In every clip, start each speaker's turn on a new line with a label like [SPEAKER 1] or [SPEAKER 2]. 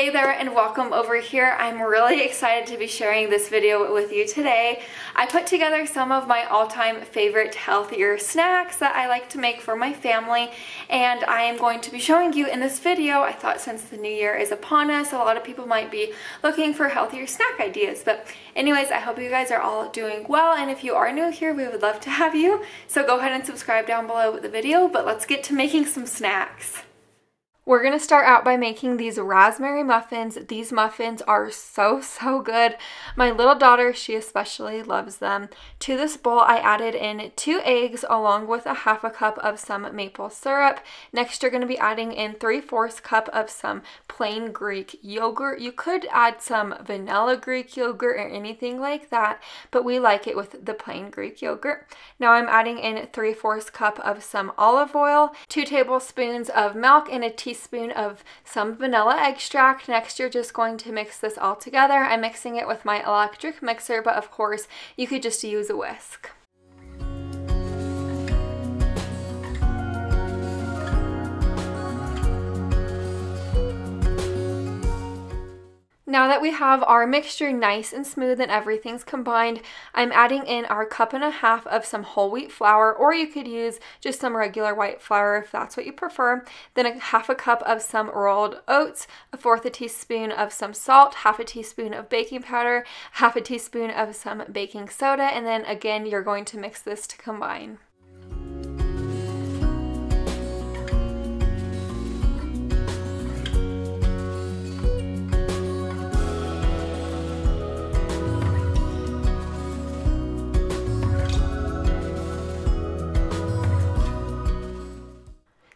[SPEAKER 1] Hey there and welcome over here. I'm really excited to be sharing this video with you today. I put together some of my all-time favorite healthier snacks that I like to make for my family and I am going to be showing you in this video. I thought since the new year is upon us, a lot of people might be looking for healthier snack ideas. But anyways, I hope you guys are all doing well and if you are new here, we would love to have you. So go ahead and subscribe down below the video, but let's get to making some snacks. We're to start out by making these raspberry muffins. These muffins are so, so good. My little daughter, she especially loves them. To this bowl, I added in two eggs along with a half a cup of some maple syrup. Next, you're to be adding in 3 fourths cup of some plain Greek yogurt. You could add some vanilla Greek yogurt or anything like that, but we like it with the plain Greek yogurt. Now I'm adding in 3 fourths cup of some olive oil, 2 tablespoons of milk, and a teaspoon teaspoon of some vanilla extract. Next, you're just going to mix this all together. I'm mixing it with my electric mixer, but of course, you could just use a whisk. Now that we have our mixture nice and smooth and everything's combined, I'm adding in our cup and a half of some whole wheat flour, or you could use just some regular white flour if that's what you prefer. Then a half a cup of some rolled oats, a fourth a teaspoon of some salt, half a teaspoon of baking powder, half a teaspoon of some baking soda, and then again, you're going to mix this to combine.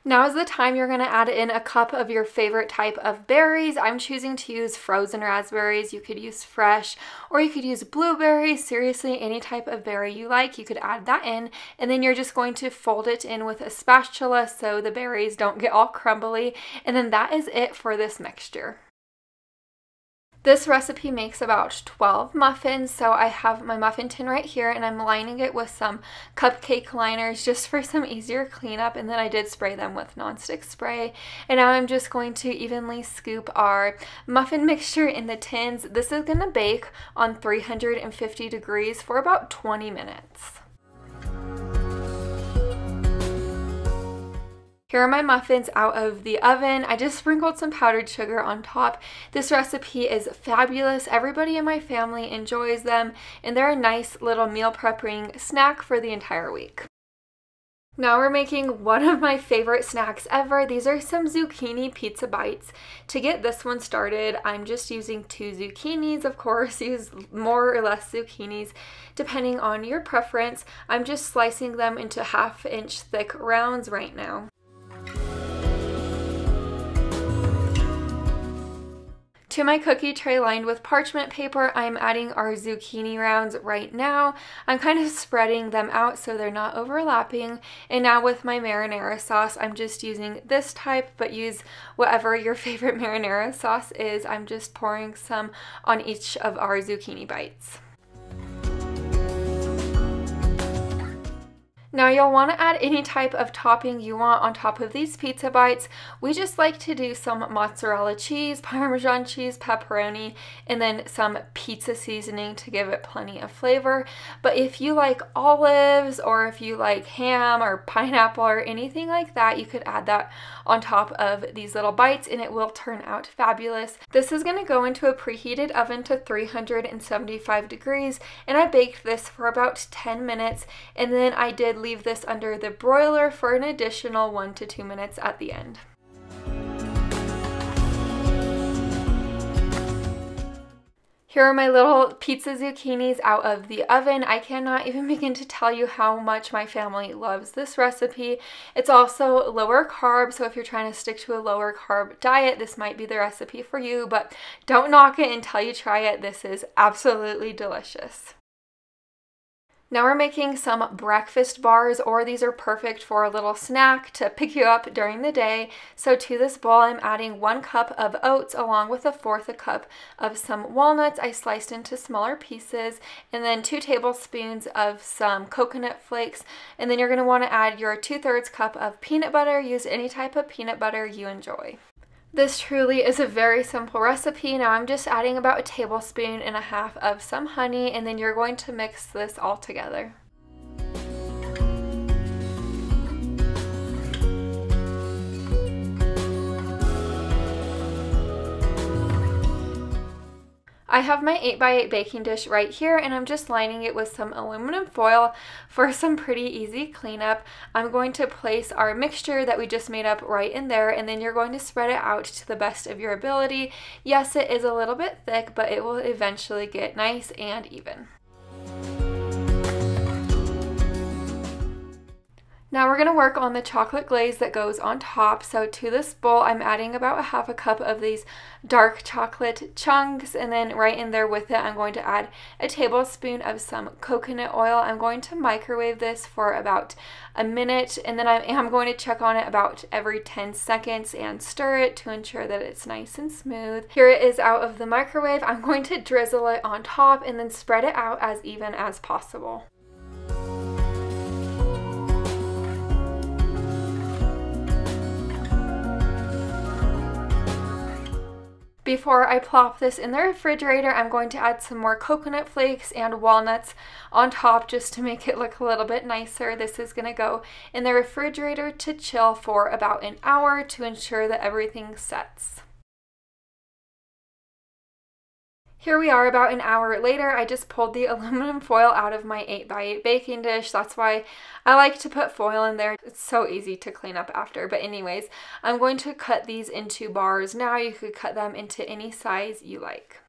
[SPEAKER 1] Now is the time you're going to add in a cup of your favorite type of berries. I'm choosing to use frozen raspberries. You could use fresh or you could use blueberries. Seriously, any type of berry you like, you could add that in. And then you're just going to fold it in with a spatula so the berries don't get all crumbly. And then that is it for this mixture. This recipe makes about 12 muffins, so I have my muffin tin right here and I'm lining it with some cupcake liners just for some easier cleanup and then I did spray them with nonstick spray. And now I'm just going to evenly scoop our muffin mixture in the tins. This is going to bake on 350 degrees for about 20 minutes. Here are my muffins out of the oven. I just sprinkled some powdered sugar on top. This recipe is fabulous. Everybody in my family enjoys them and they're a nice little meal prepping snack for the entire week. Now we're making one of my favorite snacks ever. These are some zucchini pizza bites. To get this one started, I'm just using two zucchinis. Of course, use more or less zucchinis depending on your preference. I'm just slicing them into half inch thick rounds right now. To my cookie tray lined with parchment paper, I'm adding our zucchini rounds right now. I'm kind of spreading them out so they're not overlapping. And now with my marinara sauce, I'm just using this type, but use whatever your favorite marinara sauce is. I'm just pouring some on each of our zucchini bites. Now you'll want to add any type of topping you want on top of these pizza bites. We just like to do some mozzarella cheese, parmesan cheese, pepperoni, and then some pizza seasoning to give it plenty of flavor. But if you like olives or if you like ham or pineapple or anything like that, you could add that on top of these little bites and it will turn out fabulous. This is going to go into a preheated oven to 375 degrees and I baked this for about 10 minutes and then I did leave this under the broiler for an additional one to two minutes at the end. Here are my little pizza zucchinis out of the oven. I cannot even begin to tell you how much my family loves this recipe. It's also lower carb, so if you're trying to stick to a lower carb diet, this might be the recipe for you, but don't knock it until you try it. This is absolutely delicious. Now we're making some breakfast bars, or these are perfect for a little snack to pick you up during the day. So to this bowl, I'm adding one cup of oats along with a fourth a cup of some walnuts I sliced into smaller pieces, and then two tablespoons of some coconut flakes. And then you're gonna wanna add your two thirds cup of peanut butter. Use any type of peanut butter you enjoy. This truly is a very simple recipe. Now I'm just adding about a tablespoon and a half of some honey and then you're going to mix this all together. I have my 8x8 baking dish right here and I'm just lining it with some aluminum foil for some pretty easy cleanup. I'm going to place our mixture that we just made up right in there and then you're going to spread it out to the best of your ability. Yes, it is a little bit thick, but it will eventually get nice and even. Now we're going to work on the chocolate glaze that goes on top. So to this bowl, I'm adding about a half a cup of these dark chocolate chunks. And then right in there with it, I'm going to add a tablespoon of some coconut oil. I'm going to microwave this for about a minute. And then I am going to check on it about every 10 seconds and stir it to ensure that it's nice and smooth. Here it is out of the microwave. I'm going to drizzle it on top and then spread it out as even as possible. Before I plop this in the refrigerator, I'm going to add some more coconut flakes and walnuts on top just to make it look a little bit nicer. This is going to go in the refrigerator to chill for about an hour to ensure that everything sets. Here we are about an hour later. I just pulled the aluminum foil out of my 8x8 baking dish. That's why I like to put foil in there. It's so easy to clean up after. But anyways, I'm going to cut these into bars now. You could cut them into any size you like.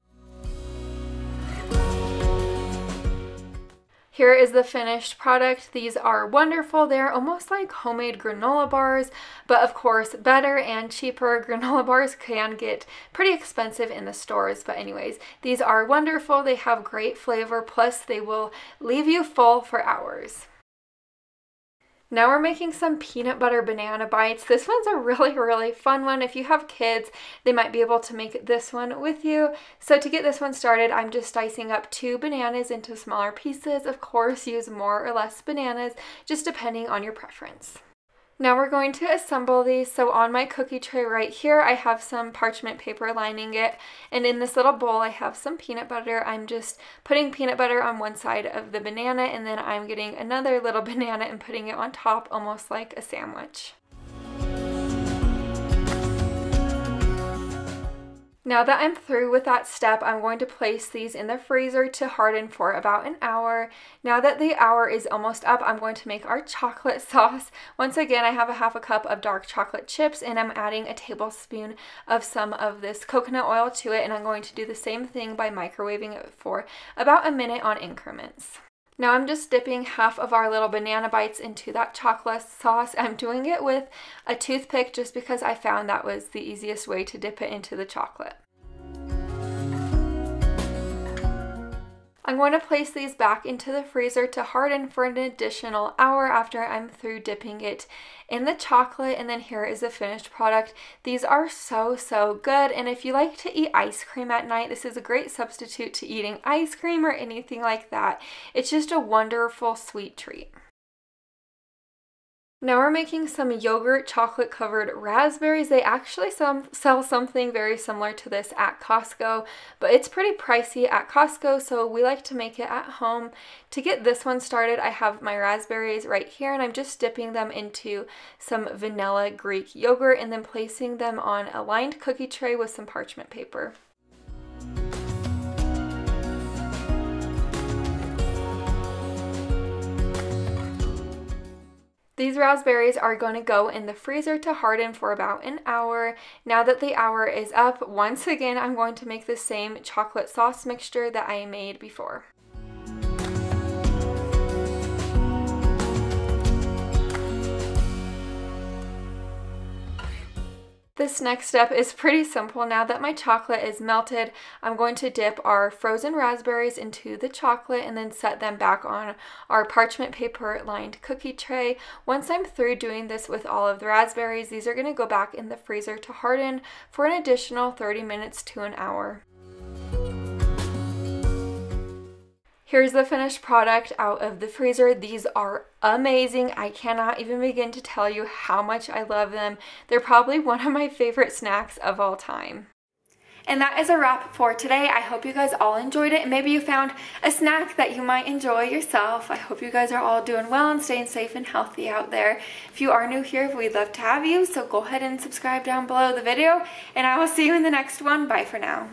[SPEAKER 1] Here is the finished product. These are wonderful. They're almost like homemade granola bars, but of course better and cheaper. Granola bars can get pretty expensive in the stores, but anyways, these are wonderful. They have great flavor, plus they will leave you full for hours. Now we're making some peanut butter banana bites. This one's a really, really fun one. If you have kids, they might be able to make this one with you. So to get this one started, I'm just dicing up two bananas into smaller pieces. Of course, use more or less bananas, just depending on your preference. Now we're going to assemble these. So on my cookie tray right here, I have some parchment paper lining it. And in this little bowl, I have some peanut butter. I'm just putting peanut butter on one side of the banana and then I'm getting another little banana and putting it on top almost like a sandwich. Now that I'm through with that step, I'm going to place these in the freezer to harden for about an hour. Now that the hour is almost up, I'm going to make our chocolate sauce. Once again, I have a half a cup of dark chocolate chips and I'm adding a tablespoon of some of this coconut oil to it and I'm going to do the same thing by microwaving it for about a minute on increments. Now I'm just dipping half of our little banana bites into that chocolate sauce. I'm doing it with a toothpick just because I found that was the easiest way to dip it into the chocolate. I'm going to place these back into the freezer to harden for an additional hour after I'm through dipping it in the chocolate and then here is the finished product. These are so so good and if you like to eat ice cream at night this is a great substitute to eating ice cream or anything like that. It's just a wonderful sweet treat. Now we're making some yogurt chocolate covered raspberries. They actually sell something very similar to this at Costco, but it's pretty pricey at Costco, so we like to make it at home. To get this one started, I have my raspberries right here, and I'm just dipping them into some vanilla Greek yogurt and then placing them on a lined cookie tray with some parchment paper. These raspberries are going to go in the freezer to harden for about an hour. Now that the hour is up, once again, I'm going to make the same chocolate sauce mixture that I made before. This next step is pretty simple. Now that my chocolate is melted, I'm going to dip our frozen raspberries into the chocolate and then set them back on our parchment paper lined cookie tray. Once I'm through doing this with all of the raspberries, these are going to go back in the freezer to harden for an additional 30 minutes to an hour. Here's the finished product out of the freezer. These are amazing. I cannot even begin to tell you how much I love them. They're probably one of my favorite snacks of all time. And that is a wrap for today. I hope you guys all enjoyed it and maybe you found a snack that you might enjoy yourself. I hope you guys are all doing well and staying safe and healthy out there. If you are new here, we'd love to have you, so go ahead and subscribe down below the video and I will see you in the next one. Bye for now.